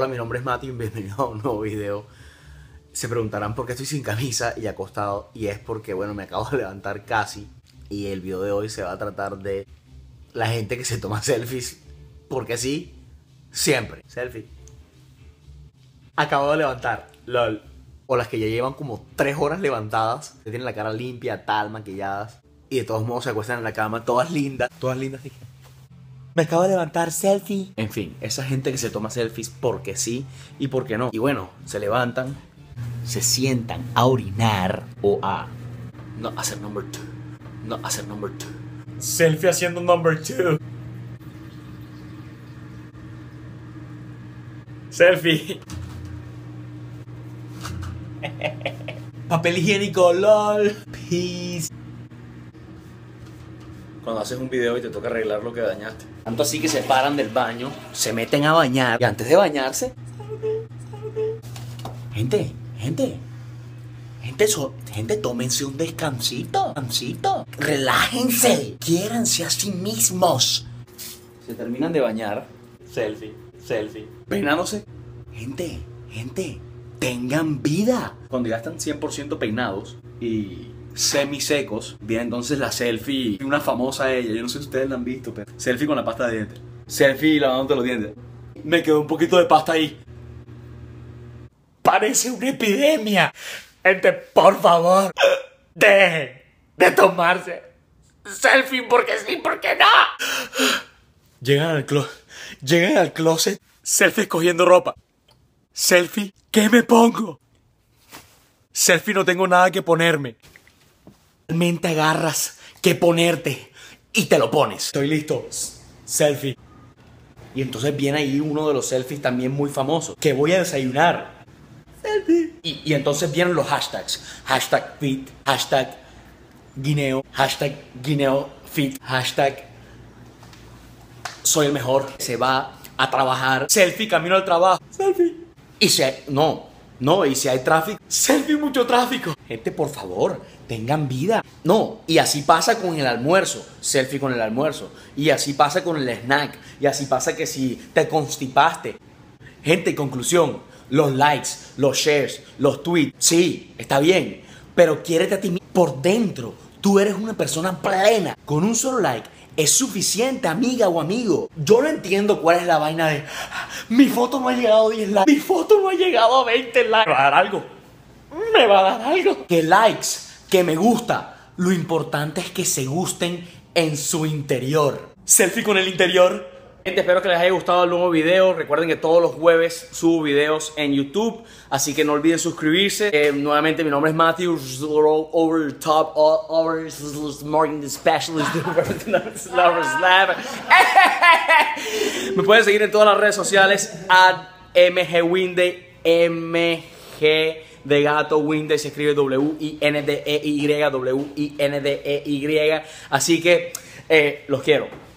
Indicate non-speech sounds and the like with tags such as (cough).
Hola, mi nombre es Mati bienvenido a un nuevo video. Se preguntarán por qué estoy sin camisa y acostado y es porque, bueno, me acabo de levantar casi y el video de hoy se va a tratar de la gente que se toma (laughs) selfies porque sí, siempre. Selfie. Acabo de levantar, lol. O las que ya llevan como 3 horas levantadas, que tienen la cara limpia, tal, maquilladas y de todos modos se acuestan en la cama, todas lindas, todas lindas. Dije, me acabo de levantar, selfie. En fin, esa gente que se toma selfies porque sí y porque no. Y bueno, se levantan, se sientan a orinar o a no hacer number two. No hacer number two. Selfie haciendo number two. Selfie. Papel higiénico, lol. Peace cuando haces un video y te toca arreglar lo que dañaste. Tanto así que se paran del baño, se meten a bañar y antes de bañarse... Gente, gente, gente, gente, tómense un descansito, descansito. Relájense, quiéranse a sí mismos. Se terminan de bañar. Selfie, selfie. Peinándose. Gente, gente, tengan vida. Cuando ya están 100% peinados y semisecos, viene entonces la selfie, una famosa ella, yo no sé si ustedes la han visto, pero selfie con la pasta de dientes. Selfie lavándote los dientes. Me quedó un poquito de pasta ahí. Parece una epidemia. Gente, por favor, dejen de tomarse selfie porque sí, porque no. Llegan al closet, llegan al closet, selfie escogiendo ropa. Selfie, ¿qué me pongo? Selfie, no tengo nada que ponerme. Realmente agarras que ponerte y te lo pones. Estoy listo. Selfie. Y entonces viene ahí uno de los selfies también muy famosos. Que voy a desayunar. Selfie. Y, entonces vienen los hashtags. Hashtag fit. Hashtag guineo. Hashtag guineo fit. Hashtag soy el mejor. Se va a trabajar. Selfie camino al trabajo. Selfie. Y se... No, no, y si hay tráfico, selfie mucho tráfico. Gente, por favor, tengan vida. No, y así pasa con el almuerzo, selfie con el almuerzo. Y así pasa con el snack. Y así pasa que si te constipaste. Gente, conclusión, los likes, los shares, los tweets, sí, está bien. Pero quiérete a ti mismo por dentro. Tú eres una persona plena. Con un solo like es suficiente, amiga o amigo. Yo no entiendo cuál es la vaina de mi foto no ha llegado a 10 likes, mi foto no ha llegado a 20 likes. ¿Me va a dar algo? ¿Me va a dar algo? Que likes, que me gusta. Lo importante es que se gusten en su interior. Selfie con el interior espero que les haya gustado el nuevo video. Recuerden que todos los jueves subo videos en YouTube, así que no olviden suscribirse. Eh, nuevamente, mi nombre es Matthew. Over top, over the specialist. Me pueden seguir en todas las redes sociales. At mgwinde, mg de gato, Winde se escribe W-I-N-D-E-Y, W-I-N-D-E-Y. Así que eh, los quiero.